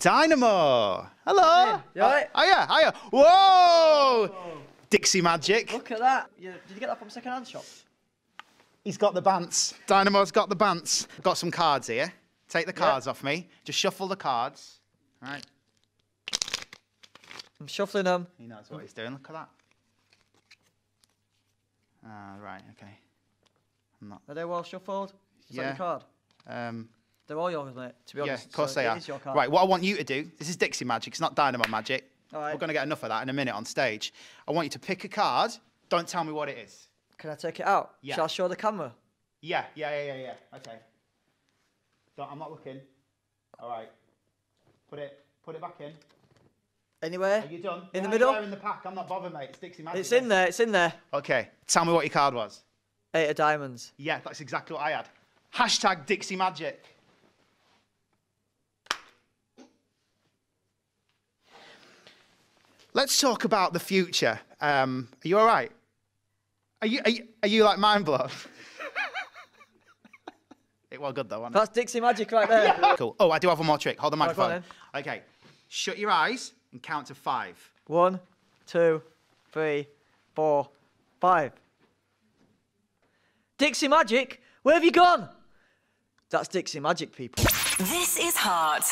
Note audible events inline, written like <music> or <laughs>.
Dynamo. Hello. You alright? Oh, yeah, hiya. Whoa. Dixie Magic. Look at that. Did you get that from second hand shop? He's got the bants. Dynamo's got the bants. Got some cards here. Take the cards off me. Just shuffle the cards. All right. I'm shuffling them. He knows what he's doing. Look at that. Ah, right. Okay. I'm not. Are they well shuffled? Is that Yeah. your card? Um, They're all yours, mate. To be honest. yeah, of course so they are. Right. What I want you to do. This is Dixie Magic. It's not Dynamo Magic. All right. We're going to get enough of that in a minute on stage. I want you to pick a card. Don't tell me what it is. Can I take it out? Yeah. Shall I show the camera? Yeah, yeah, yeah, yeah, yeah. Okay. Don't, I'm not looking. All right. Put it, put it back in. Anywhere? Are you done? In the Yeah, middle? yeah, in the pack. I'm not bothered, mate. It's Dixie Magic. It's in there. It's in there. Okay. Tell me what your card was. Eight of diamonds. Yeah, that's exactly what I had. Hashtag Dixie Magic. Let's talk about the future. Um, are you all right? Are you, are you, are you like mind blown? <laughs> it was good though, wasn't it? That's Dixie Magic right there. <laughs> Cool. Oh, I do have one more trick. Hold the Right, microphone. okay. Shut your eyes and count to five. One, two, three, four, five. Dixie Magic, where have you gone? That's Dixie Magic, people. This is Heart.